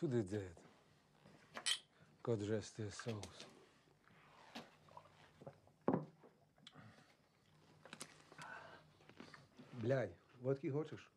To the dead. God rest their souls. Блядь, водки хочеш?